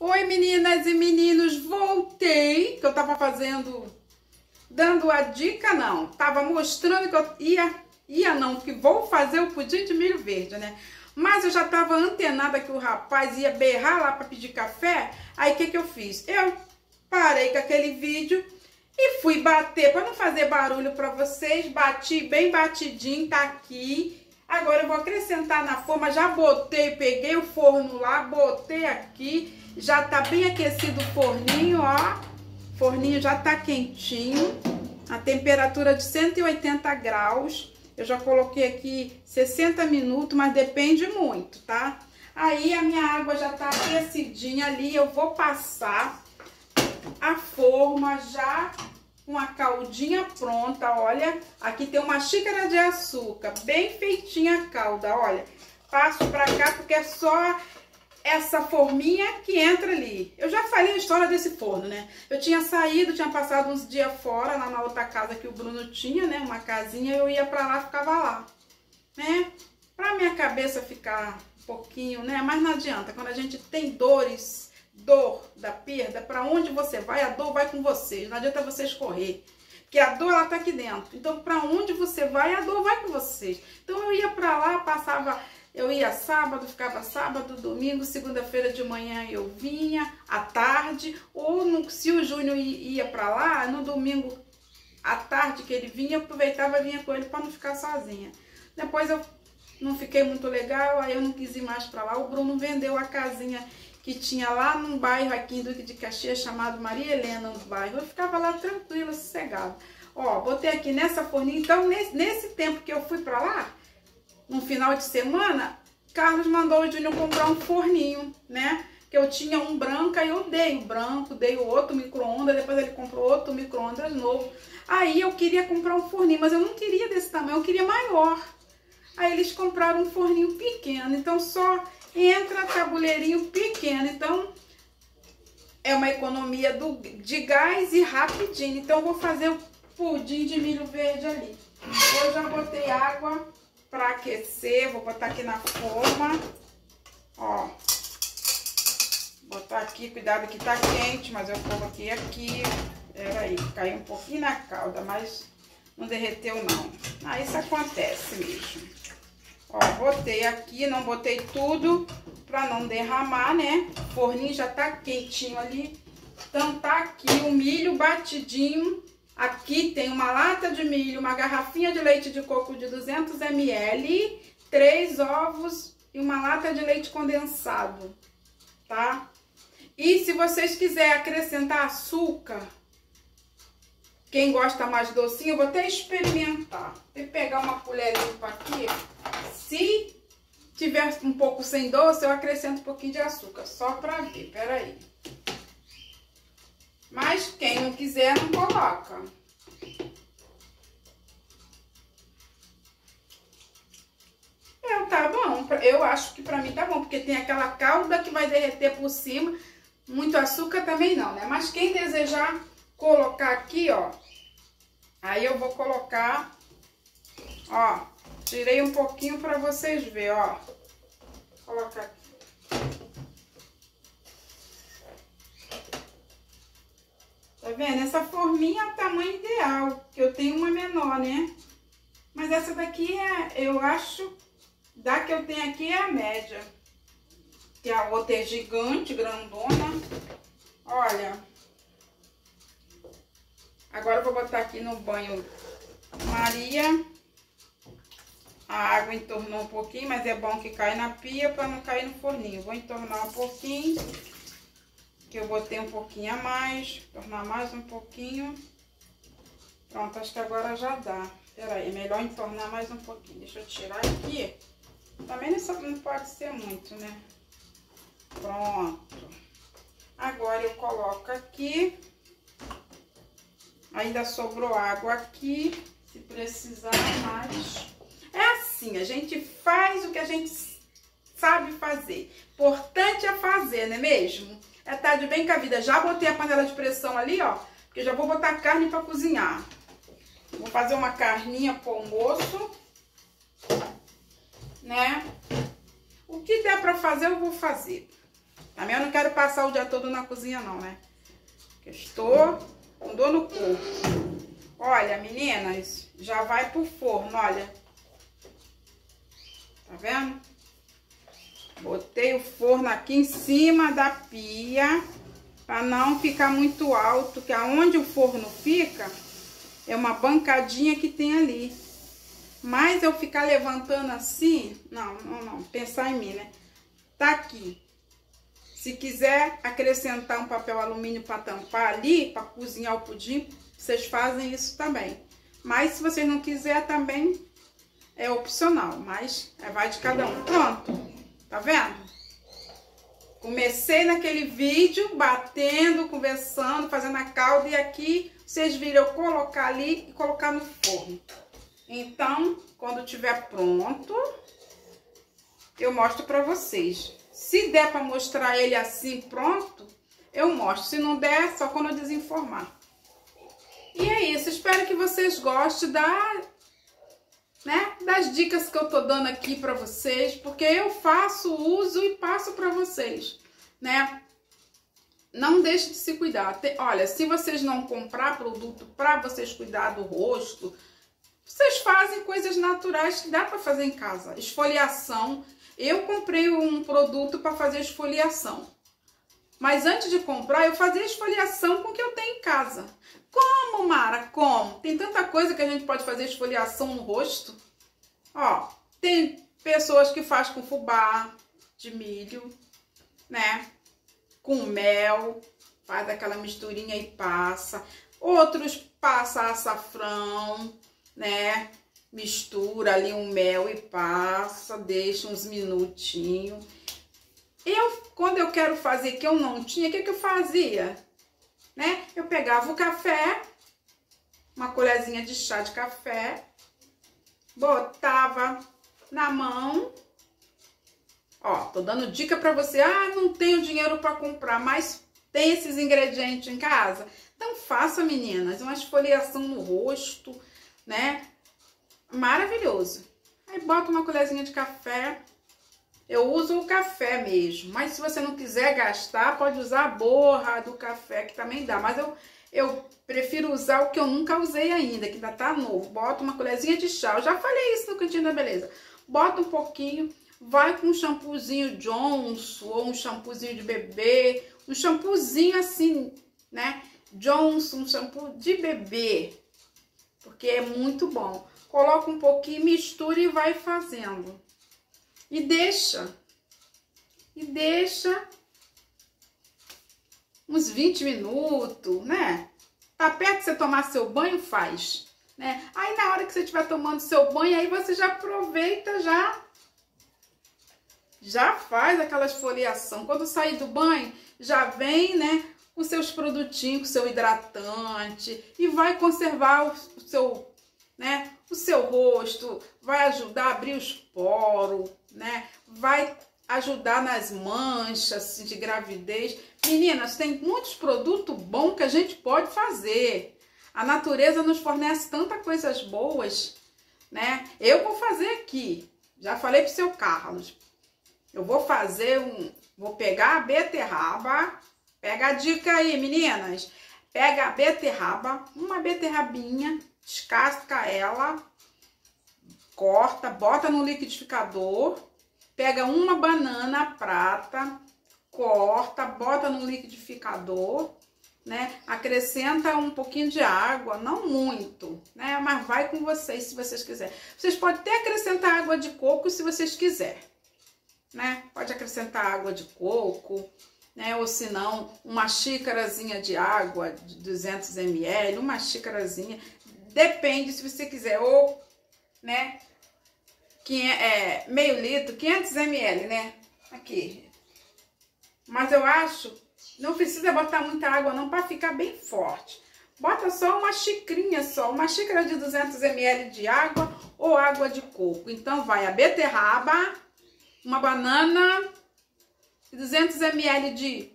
Oi meninas e meninos, voltei, que eu tava fazendo, dando a dica não, tava mostrando que eu ia, ia não, que vou fazer o pudim de milho verde, né? Mas eu já tava antenada que o rapaz ia berrar lá para pedir café, aí o que que eu fiz? Eu parei com aquele vídeo e fui bater, para não fazer barulho para vocês, bati bem batidinho, tá aqui, Agora eu vou acrescentar na forma, já botei, peguei o forno lá, botei aqui, já tá bem aquecido o forninho, ó. Forninho já tá quentinho, a temperatura de 180 graus. Eu já coloquei aqui 60 minutos, mas depende muito, tá? Aí a minha água já tá aquecidinha ali, eu vou passar a forma já com a caldinha pronta, olha. Aqui tem uma xícara de açúcar, bem feitinha a calda, olha. Passo pra cá porque é só essa forminha que entra ali. Eu já falei a história desse forno, né? Eu tinha saído, tinha passado uns dias fora, lá na outra casa que o Bruno tinha, né? Uma casinha, eu ia pra lá, ficava lá, né? Pra minha cabeça ficar um pouquinho, né? Mas não adianta, quando a gente tem dores dor da perda, para onde você vai, a dor vai com você. Não adianta você escorrer. Porque a dor, ela tá aqui dentro. Então, para onde você vai, a dor vai com você. Então, eu ia para lá, passava... Eu ia sábado, ficava sábado, domingo, segunda-feira de manhã eu vinha, à tarde, ou no, se o Júnior ia para lá, no domingo à tarde que ele vinha, eu aproveitava e vinha com ele para não ficar sozinha. Depois eu não fiquei muito legal, aí eu não quis ir mais para lá. O Bruno vendeu a casinha que tinha lá num bairro aqui em Duque de Caxias chamado Maria Helena, no bairro. Eu ficava lá tranquila, sossegada. Ó, botei aqui nessa forninha. Então, nesse, nesse tempo que eu fui pra lá, no final de semana, Carlos mandou o Júnior comprar um forninho, né? Que eu tinha um branco, aí eu dei o branco, dei o outro micro-ondas, depois ele comprou outro micro-ondas novo. Aí eu queria comprar um forninho, mas eu não queria desse tamanho, eu queria maior. Aí eles compraram um forninho pequeno, então só entra tabuleirinho pequeno. Então, é uma economia do, de gás e rapidinho. Então, vou fazer o pudim de milho verde ali. Eu já botei água para aquecer, vou botar aqui na forma. Ó. Botar aqui, cuidado que tá quente, mas eu coloquei aqui. Pera aí, caiu um pouquinho na calda, mas não derreteu não. Ah, isso acontece mesmo. Ó, botei aqui, não botei tudo pra não derramar, né? O forninho já tá quentinho ali. Então tá aqui o milho batidinho. Aqui tem uma lata de milho, uma garrafinha de leite de coco de 200 ml, três ovos e uma lata de leite condensado, tá? E se vocês quiserem acrescentar açúcar, quem gosta mais docinho, eu vou até experimentar. Vou pegar uma colher limpa aqui. Se tiver um pouco sem doce, eu acrescento um pouquinho de açúcar, só pra ver. Peraí. Mas quem não quiser, não coloca. É, tá bom. Eu acho que pra mim tá bom, porque tem aquela calda que vai derreter por cima. Muito açúcar também não, né? Mas quem desejar colocar aqui, ó, Aí eu vou colocar, ó, tirei um pouquinho pra vocês verem, ó. Colocar aqui. Tá vendo? Essa forminha é o tamanho ideal, que eu tenho uma menor, né? Mas essa daqui é, eu acho, da que eu tenho aqui é a média. Que a outra é gigante, grandona. Olha, Agora eu vou botar aqui no banho Maria. A água entornou um pouquinho, mas é bom que cai na pia para não cair no forninho. Vou entornar um pouquinho, que eu botei um pouquinho a mais. Tornar mais um pouquinho. Pronto, acho que agora já dá. Pera aí, é melhor entornar mais um pouquinho. Deixa eu tirar aqui. Também não pode ser muito, né? Pronto. Agora eu coloco aqui. Ainda sobrou água aqui, se precisar mais. É assim, a gente faz o que a gente sabe fazer. Importante é fazer, não é mesmo? É estar de bem com a vida. Já botei a panela de pressão ali, ó, porque já vou botar carne para cozinhar. Vou fazer uma carninha pro almoço, né? O que der para fazer, eu vou fazer. Também eu não quero passar o dia todo na cozinha não, né? Estou com dor no corpo. Olha, meninas, já vai pro forno, olha. Tá vendo? Botei o forno aqui em cima da pia, para não ficar muito alto, que aonde o forno fica, é uma bancadinha que tem ali. Mas eu ficar levantando assim, não, não, não, pensar em mim, né? Tá aqui. Se quiser acrescentar um papel alumínio para tampar ali, para cozinhar o pudim, vocês fazem isso também. Mas se vocês não quiser também, é opcional, mas é, vai de cada um. Pronto, tá vendo? Comecei naquele vídeo batendo, conversando, fazendo a calda e aqui vocês viram eu colocar ali e colocar no forno. Então, quando tiver pronto, eu mostro pra vocês. Se der pra mostrar ele assim pronto, eu mostro. Se não der, só quando eu desinformar. E é isso, espero que vocês gostem da, né, das dicas que eu tô dando aqui para vocês, porque eu faço uso e passo para vocês, né? Não deixe de se cuidar. Olha, se vocês não comprar produto para vocês cuidar do rosto, vocês fazem coisas naturais que dá para fazer em casa. Esfoliação. Eu comprei um produto para fazer esfoliação. Mas antes de comprar, eu fazia esfoliação com o que eu tenho em casa. Como, Mara? Como? Tem tanta coisa que a gente pode fazer esfoliação no rosto. Ó, tem pessoas que faz com fubá de milho, né? Com mel, faz aquela misturinha e passa. Outros passa açafrão, né? Mistura ali um mel e passa, deixa uns minutinhos. Eu, quando eu quero fazer que eu não tinha, o que, que eu fazia? né? Eu pegava o café, uma colherzinha de chá de café, botava na mão. Ó, tô dando dica para você. Ah, não tenho dinheiro para comprar, mas tem esses ingredientes em casa? Então faça, meninas, uma esfoliação no rosto, né? Maravilhoso. Aí bota uma colherzinha de café, eu uso o café mesmo, mas se você não quiser gastar, pode usar a borra do café, que também dá. Mas eu, eu prefiro usar o que eu nunca usei ainda, que ainda tá novo. Bota uma colherzinha de chá, eu já falei isso no Cantinho da Beleza. Bota um pouquinho, vai com um shampoozinho Johnson ou um shampoozinho de bebê, um shampoozinho assim, né? Johnson, um shampoo de bebê, porque é muito bom. Coloca um pouquinho, mistura e vai fazendo. E deixa. E deixa uns 20 minutos, né? Tá perto de você tomar seu banho, faz. Né? Aí na hora que você estiver tomando seu banho, aí você já aproveita, já já faz aquela esfoliação. Quando sair do banho, já vem, né, com seus produtinhos, com seu hidratante e vai conservar o, seu, né, o seu rosto, vai ajudar a abrir os poros, né? Vai ajudar nas manchas assim, de gravidez. Meninas, tem muitos produtos bons que a gente pode fazer. A natureza nos fornece tantas coisas boas, né? Eu vou fazer aqui. Já falei pro seu Carlos. Eu vou fazer um, vou pegar a beterraba. Pega a dica aí, meninas. Pega a beterraba, uma beterrabinha, descasca ela, corta, bota no liquidificador, pega uma banana prata, corta, bota no liquidificador, né? Acrescenta um pouquinho de água, não muito, né? Mas vai com vocês se vocês quiserem. Vocês podem até acrescentar água de coco se vocês quiserem, né? Pode acrescentar água de coco, né? Ou se não, uma xícarazinha de água de 200 ml, uma xícarazinha, depende se você quiser, ou né? Que é, meio litro, 500 ml, né? Aqui. Mas eu acho, não precisa botar muita água não para ficar bem forte. Bota só uma xicrinha só, uma xícara de 200 ml de água ou água de coco. Então vai a beterraba, uma banana e 200 ml de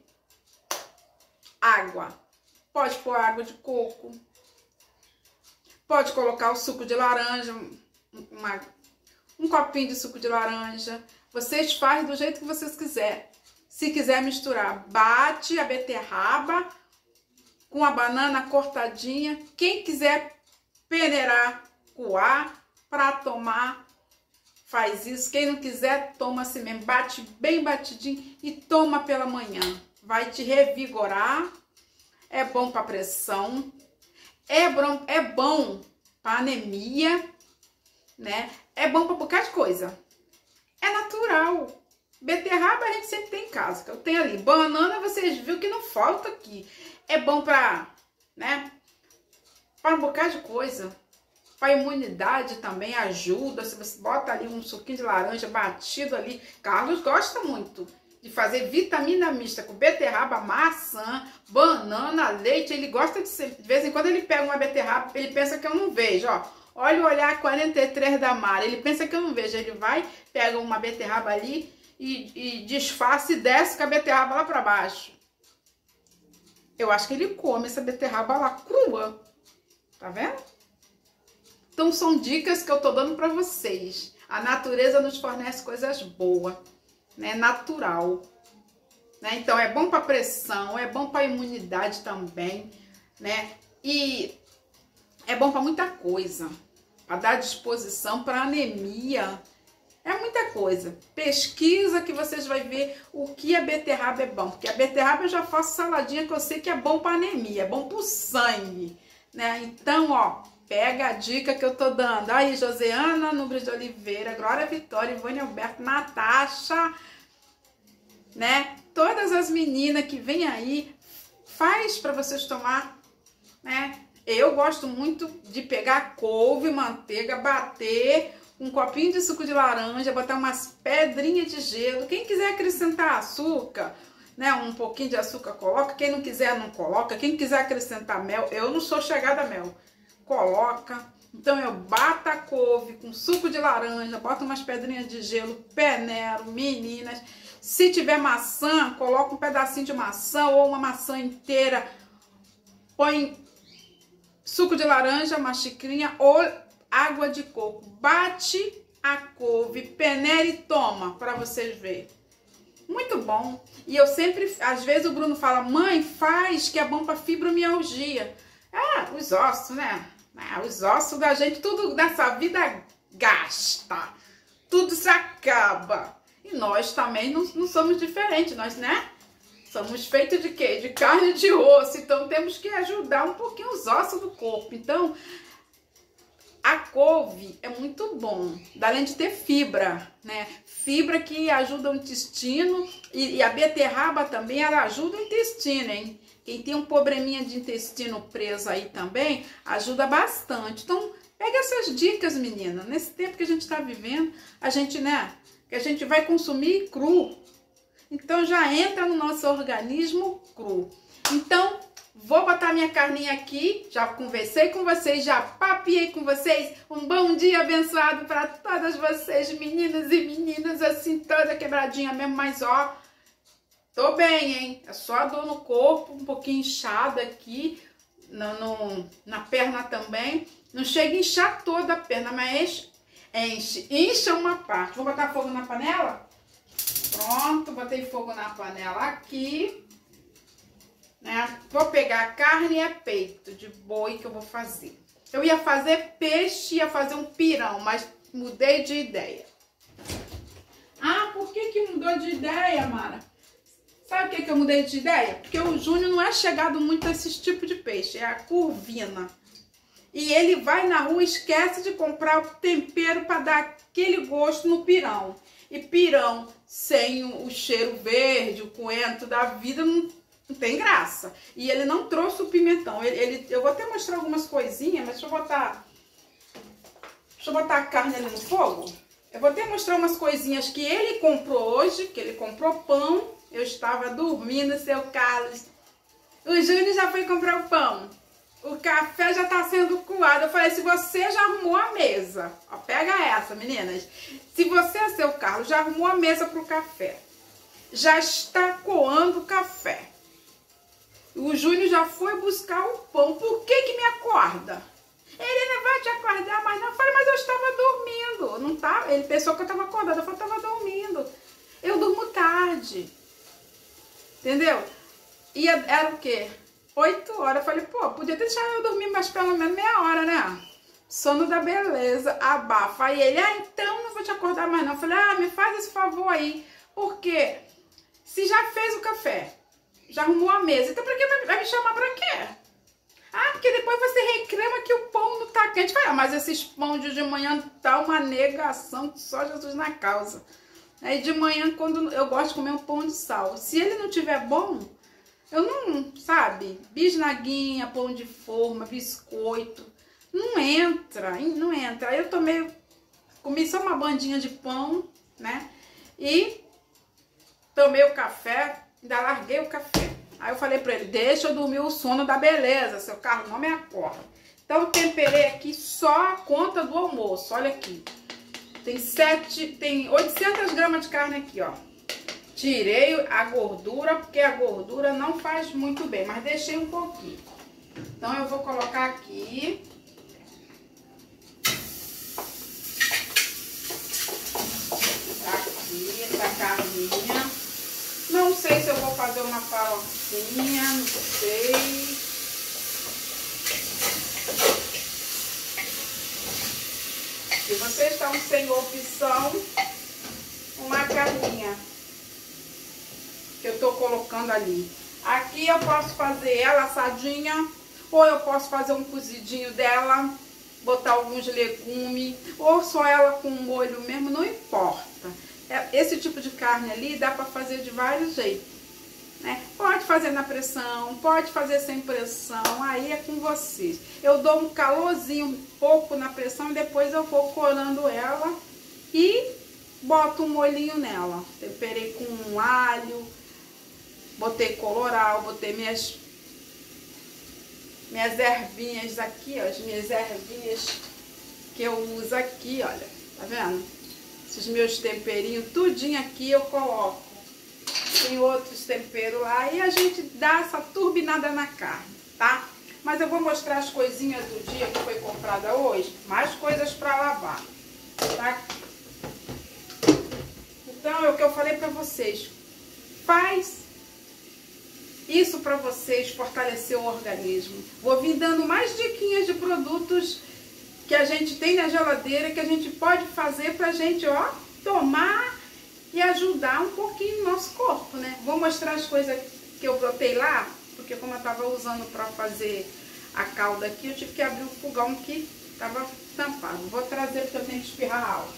água. Pode pôr água de coco. Pode colocar o suco de laranja, uma, um copinho de suco de laranja. Vocês fazem do jeito que vocês quiserem. Se quiser misturar, bate a beterraba com a banana cortadinha. Quem quiser peneirar, coar para tomar, faz isso. Quem não quiser, toma assim mesmo. Bate bem batidinho e toma pela manhã. Vai te revigorar. É bom para pressão. É bom, é bom para anemia, né? É bom para um bocado de coisa. É natural. Beterraba a gente sempre tem em casa, eu tenho ali. Banana vocês viram que não falta aqui. É bom para, né? Para um bocado de coisa. Para imunidade também ajuda. Se você bota ali um suquinho de laranja batido ali. Carlos gosta muito de fazer vitamina mista com beterraba, maçã, banana, leite. Ele gosta de ser, de vez em quando ele pega uma beterraba, ele pensa que eu não vejo, ó. Olha o olhar 43 da Mara. Ele pensa que eu não vejo. Ele vai, pega uma beterraba ali e, e disfarça e desce com a beterraba lá para baixo. Eu acho que ele come essa beterraba lá crua. Tá vendo? Então são dicas que eu tô dando para vocês. A natureza nos fornece coisas boas, né? Natural. Né? Então é bom para pressão, é bom para imunidade também, né? E é bom para muita coisa a dar disposição para anemia. É muita coisa. Pesquisa que vocês vão ver o que a beterraba é bom. Porque a beterraba eu já faço saladinha que eu sei que é bom para anemia, é bom para o sangue. Né? Então, ó, pega a dica que eu tô dando. Aí, Joseana Nubres de Oliveira, Glória Vitória, Ivone Alberto, Natasha, né? Todas as meninas que vêm aí, faz para vocês tomar, né? Eu gosto muito de pegar couve, manteiga, bater um copinho de suco de laranja, botar umas pedrinhas de gelo. Quem quiser acrescentar açúcar, né, um pouquinho de açúcar coloca. Quem não quiser não coloca. Quem quiser acrescentar mel, eu não sou chegada a mel. Coloca. Então eu bato a couve com suco de laranja, boto umas pedrinhas de gelo, peneiro, meninas. Se tiver maçã, coloca um pedacinho de maçã ou uma maçã inteira. Põe suco de laranja, uma xicrinha ou água de coco. Bate a couve, peneira e toma para vocês verem. Muito bom. E eu sempre, às vezes o Bruno fala, mãe, faz que é bom para fibromialgia. Ah, os ossos, né? Ah, os ossos da gente, tudo nessa vida gasta. Tudo se acaba. E nós também não, não somos diferentes, nós, né? Somos feitos de quê? De carne e de osso. Então temos que ajudar um pouquinho os ossos do corpo. Então, a couve é muito bom, além de ter fibra, né? Fibra que ajuda o intestino e, e, a beterraba também, ela ajuda o intestino, hein? Quem tem um probleminha de intestino preso aí também, ajuda bastante. Então, pega essas dicas, menina. Nesse tempo que a gente está vivendo, a gente, né? Que a gente vai consumir cru. Então já entra no nosso organismo cru. Então, vou botar minha carninha aqui. Já conversei com vocês, já papiei com vocês. Um bom dia abençoado para todas vocês, meninas e meninas, assim, toda quebradinha mesmo, mas ó, tô bem, hein? É só a dor no corpo, um pouquinho inchada aqui, no, no, na perna também. Não chega a inchar toda a perna, mas enche, enche, uma parte. Vou botar fogo na panela? Pronto, botei fogo na panela aqui. Né? Vou pegar a carne e a peito de boi que eu vou fazer. Eu ia fazer peixe, ia fazer um pirão, mas mudei de ideia. Ah, por que que mudou de ideia, Mara? Sabe o que que eu mudei de ideia? Porque o Júnior não é chegado muito a esse tipo de peixe, é a curvina. E ele vai na rua, esquece de comprar o tempero para dar aquele gosto no pirão. E pirão sem o cheiro verde, o coentro da vida, não, tem graça. E ele não trouxe o pimentão. Ele, ele, eu vou até mostrar algumas coisinhas, mas deixa eu botar... Deixa eu botar a carne ali no fogo. Eu vou até mostrar umas coisinhas que ele comprou hoje, que ele comprou pão. Eu estava dormindo, seu Carlos. O Júnior já foi comprar o pão. O café já tá sendo coado. Eu falei, se você já arrumou a mesa, ó, pega essa, meninas. Se você, seu Carlos, já arrumou a mesa pro café, já está coando o café. O Júnior já foi buscar o pão. Por que que me acorda? Ele não vai te acordar mais não. Eu mas eu estava dormindo. Não tá? Ele pensou que eu estava acordada. Eu falei, estava dormindo. Eu durmo tarde. Entendeu? E era o quê? Oito horas. Eu falei, pô, podia deixar eu dormir mais pelo menos meia hora, né? Sono da beleza, abafa. Aí ele, ah, então não vou te acordar mais não. Eu falei, ah, me faz esse favor aí. Porque se já fez o café, já arrumou a mesa, então pra que vai me chamar pra quê? Ah, porque depois você reclama que o pão não tá quente. Fala, ah, mas esses pão de manhã tá uma negação só Jesus na causa. Aí de manhã, quando eu gosto de comer um pão de sal, se ele não tiver bom, eu não, sabe, bisnaguinha, pão de forma, biscoito, não entra, não entra. Aí eu tomei, comi só uma bandinha de pão, né? E tomei o café, ainda larguei o café. Aí eu falei pra ele, deixa eu dormir o sono da beleza, seu carro não me acorda. Então temperei aqui só a conta do almoço, olha aqui. Tem, sete, tem 800 gramas de carne aqui, ó. Tirei a gordura, porque a gordura não faz muito bem, mas deixei um pouquinho. Então eu vou colocar aqui. Tá aqui, essa carninha. Não sei se eu vou fazer uma farofinha, não sei. Se vocês estão sem opção, uma carninha que eu tô colocando ali. Aqui eu posso fazer ela assadinha, ou eu posso fazer um cozidinho dela, botar alguns legumes, ou só ela com molho mesmo, não importa. É, esse tipo de carne ali dá para fazer de vários jeitos. Né? Pode fazer na pressão, pode fazer sem pressão, aí é com vocês. Eu dou um calorzinho um pouco na pressão e depois eu vou corando ela e boto um molhinho nela. Temperei com um alho, botei coloral, botei minhas, minhas ervinhas aqui, ó, as minhas ervinhas que eu uso aqui, olha, tá vendo? Esses meus temperinhos, tudinho aqui eu coloco tem outros temperos lá e a gente dá essa turbinada na carne, tá? Mas eu vou mostrar as coisinhas do dia que foi comprada hoje, mais coisas para lavar, tá? Então, é o que eu falei para vocês, faz isso para vocês fortalecer o organismo. Vou vir dando mais diquinhas de produtos que a gente tem na geladeira, que a gente pode fazer pra gente, ó, tomar e ajudar um pouquinho o nosso corpo, né? Vou mostrar as coisas que eu brotei lá, porque como eu estava usando para fazer a calda aqui, eu tive que abrir o fogão que estava tampado. Vou trazer porque eu tenho que espirrar alto.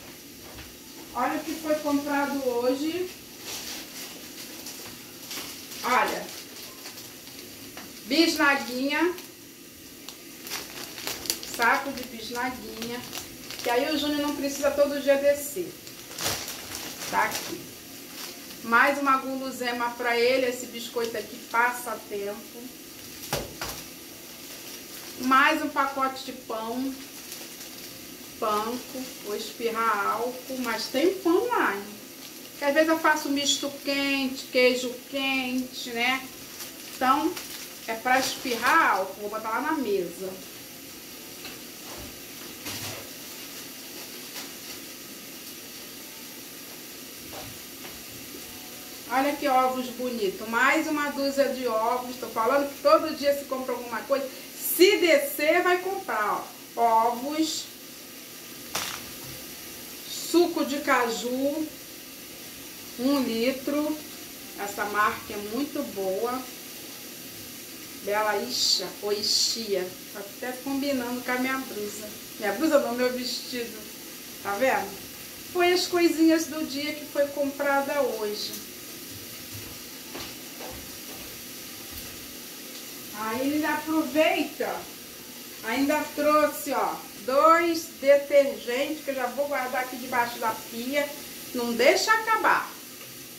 Olha o que foi comprado hoje. Olha, bisnaguinha, saco de bisnaguinha, que aí o Júnior não precisa todo dia descer tá aqui. Mais uma gulosema para ele, esse biscoito aqui passa tempo. Mais um pacote de pão, panko, vou espirrar álcool, mas tem pão lá, hein? Porque às vezes eu faço misto quente, queijo quente, né? Então, é para espirrar álcool, vou botar lá na mesa. Olha que ovos bonitos. Mais uma dúzia de ovos. Estou falando que todo dia se compra alguma coisa. Se descer, vai comprar. Ó. Ovos. Suco de caju. Um litro. Essa marca é muito boa. Bela Isha ou Ixia. Tá até combinando com a minha blusa. Minha blusa não, meu vestido. Tá vendo? Foi as coisinhas do dia que foi comprada hoje. Ele aproveita, ainda trouxe, ó, dois detergentes que eu já vou guardar aqui debaixo da pia. Não deixa acabar.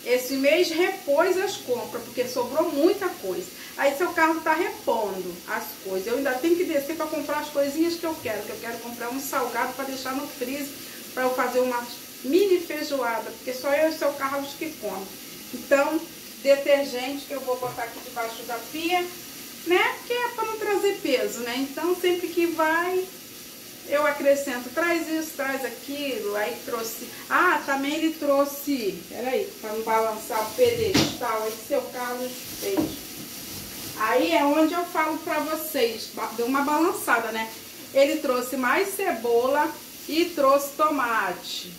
Esse mês repôs as compras, porque sobrou muita coisa. Aí seu carro tá repondo as coisas. Eu ainda tenho que descer para comprar as coisinhas que eu quero. Que eu quero comprar um salgado para deixar no freezer, para eu fazer uma mini feijoada, porque só eu e seu Carlos que comem. Então, detergente que eu vou botar aqui debaixo da pia né? Que é para não trazer peso, né? Então, sempre que vai, eu acrescento, traz isso, traz aquilo. Aí trouxe, ah, também ele trouxe, peraí, para não balançar o pedestal, esse seu Carlos Aí é onde eu falo pra vocês, deu uma balançada, né? Ele trouxe mais cebola e trouxe tomate.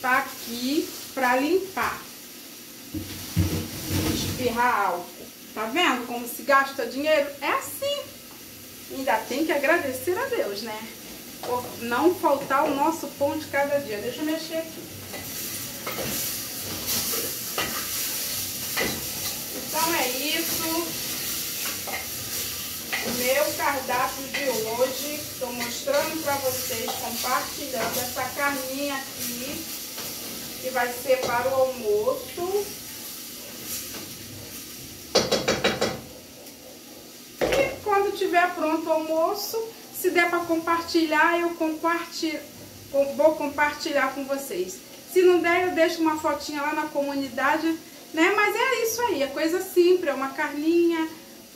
Tá aqui pra limpar. Espirrar álcool. Tá vendo como se gasta dinheiro? É assim. Ainda tem que agradecer a Deus, né? Por não faltar o nosso pão de cada dia. Deixa eu mexer aqui. Então é isso meu cardápio de hoje. Estou mostrando para vocês, compartilhando essa carninha aqui, que vai ser para o almoço. E quando tiver pronto o almoço, se der para compartilhar, eu compartilho, vou compartilhar com vocês. Se não der, eu deixo uma fotinha lá na comunidade, né? Mas é isso aí, é coisa simples, é uma carninha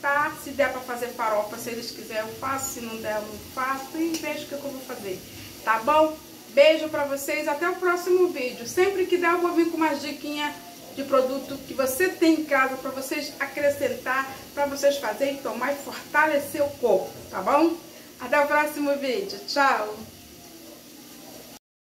tá? Se der para fazer farofa, se eles quiserem, eu faço. Se não der, eu não faço. E vejo o que eu vou fazer. Tá bom? Beijo pra vocês. Até o próximo vídeo. Sempre que der, eu vou vir com umas diquinhas de produto que você tem em casa para vocês acrescentar, para vocês fazerem, tomar e fortalecer o corpo, tá bom? Até o próximo vídeo. Tchau!